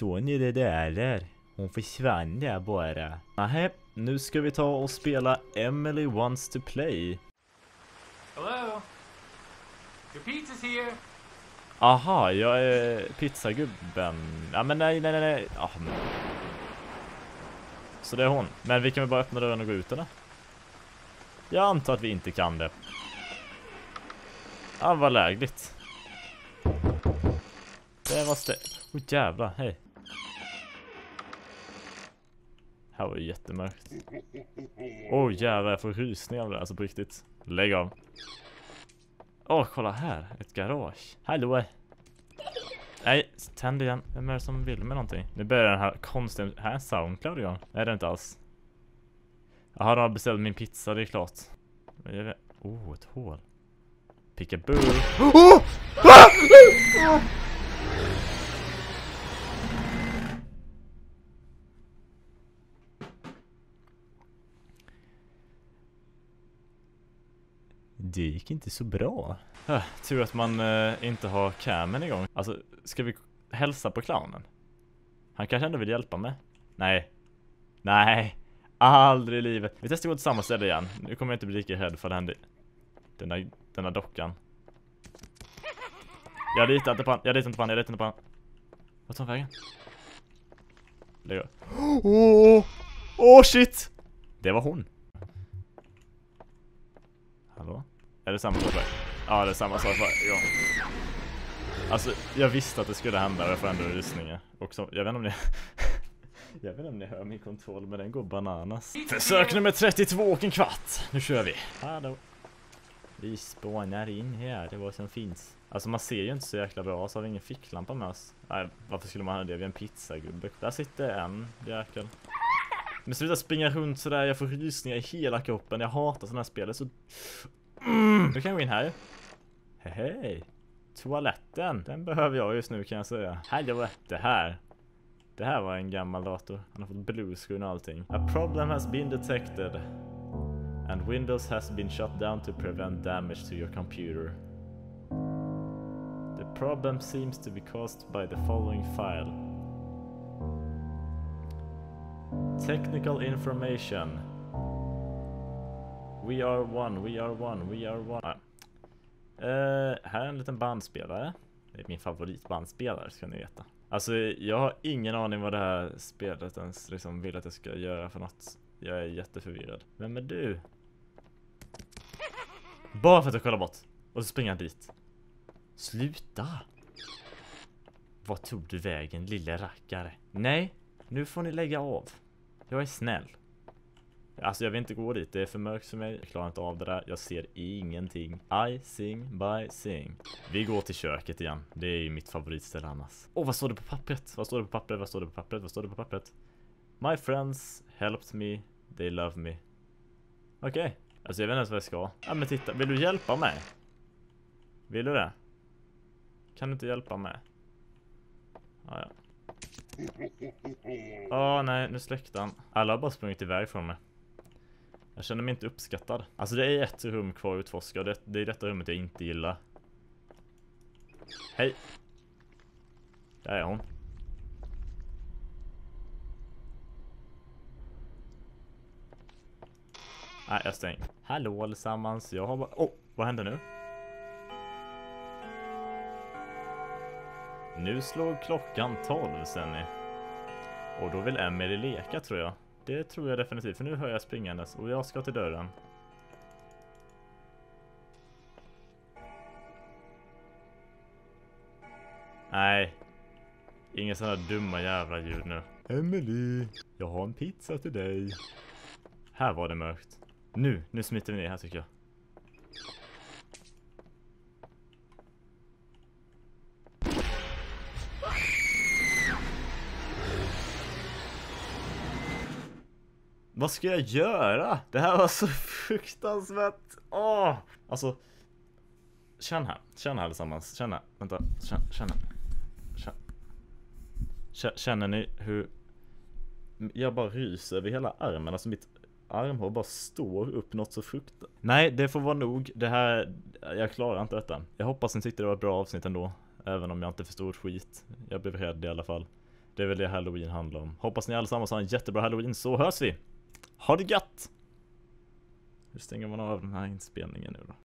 Såg ni det där eller? Hon försvann där bara. Nähä, nu ska vi ta och spela Emily wants to play. Hello? Your pizza's here. Aha, jag är pizzagubben. Ja men nej, nej, nej. Ja, men... Så det är hon. Men vi kan väl bara öppna dörren och gå ut eller? Jag antar att vi inte kan det. Ja, vad lägligt. Det var stä... Åh oh, jävlar, hej. Här var det jättemörkt. Åh oh, jävlar, jag får rysningar av det, alltså på riktigt. Lägg av. Åh, oh, kolla här. Ett garage. Hallå. Nej, tänd igen. Vem är det som vill med någonting? Nu börjar den här konstiga... Här är en Soundcloud igång. Nej, det är inte alls. Jaha, de har beställt min pizza, det är klart. Oh, ett hål. Pickaboo. Oh! Ah! ah! Det gick inte så bra. Äh, tur att man äh, inte har camen igång. Alltså, ska vi hälsa på clownen? Han kanske ändå vill hjälpa mig? Nej. Nej. Aldrig i livet. Vi testar gå till samma ställe igen. Nu kommer jag inte bli lika rädd för den, den, där, den där dockan. Jag litar inte på han. Jag litar inte på han. Jag litar inte på han. Vart tar han vägen? Lägg Åh! Åh! Oh, shit! Det var hon. Hallå? Är det samma sak Ja, det är samma sak varje gång. Alltså, jag visste att det skulle hända och jag får ändå rysningar. Och jag vet inte om ni... jag vet inte om ni hör min kontroll, men den går bananas. Försök nummer 32 och en kvart. Nu kör vi. Hallå. Vi spånar in här, det är vad som finns. Alltså man ser ju inte så jäkla bra, så har vi ingen ficklampa med oss. Nej, varför skulle man ha det? Vi är en pizzagubbe. Där sitter en jäkel. Men sluta springa runt sådär, jag får rysningar i hela kroppen. Jag hatar sådana här spel, så... Mm. Du kan gå in här Hej, hej. Toaletten, den behöver jag just nu kan jag säga. Hallå, det här. Det här var en gammal dator. Han har fått bluescreen och allting. A problem has been detected. And Windows has been shut down to prevent damage to your computer. The problem seems to be caused by the following file. Technical information. We are one, we are one, we are one. Uh, här är en liten bandspelare. Det är min favoritbandspelare ska ni veta. Alltså jag har ingen aning vad det här spelet ens liksom vill att jag ska göra för något. Jag är jätteförvirrad. Vem är du? Bara för att jag kollar bort. Och så springer han dit. Sluta! Vad tog du vägen lille rackare? Nej, nu får ni lägga av. Jag är snäll. Alltså jag vill inte gå dit, det är för mörkt för mig. Jag klarar inte av det där, jag ser ingenting. I sing by sing. Vi går till köket igen. Det är ju mitt favoritställe annars. Åh, oh, vad står det på pappret? Vad står det på pappret? Vad står det på pappret? Vad står det på pappret? My friends helped me. They love me. Okej. Okay. Alltså jag vet inte ens vad jag ska. Ja men titta, vill du hjälpa mig? Vill du det? Kan du inte hjälpa mig? Ah, ja. Åh oh, nej, nu släckte han. Alla har bara sprungit iväg från mig. Jag känner mig inte uppskattad. Alltså det är ett rum kvar att utforska och det, det är detta rummet jag inte gillar. Hej! Där är hon. Nej, jag stänger. Hallå allesammans, jag har bara... Åh, oh, vad händer nu? Nu slår klockan 12 sen ni. Och då vill Emily leka tror jag. Det tror jag definitivt, för nu hör jag springandes och jag ska till dörren. Nej. Inga sådana dumma jävla ljud nu. Emily, jag har en pizza till dig. Här var det mörkt. Nu, nu smiter vi ner här tycker jag. Vad ska jag göra? Det här var så fruktansvärt. Åh! Alltså. Känn här. Känn här allesammans. Känn här. Vänta. Känn, känn här. Känn. Känner ni hur jag bara ryser över hela armen? Alltså mitt armhår bara står upp något så fruktansvärt. Nej, det får vara nog. Det här, jag klarar inte detta. Jag hoppas ni tyckte det var ett bra avsnitt ändå. Även om jag inte förstod skit. Jag blev rädd i alla fall. Det är väl det halloween handlar om. Hoppas ni allesammans har en jättebra halloween så hörs vi! Ha det gött! Hur stänger man av den här inspelningen nu då?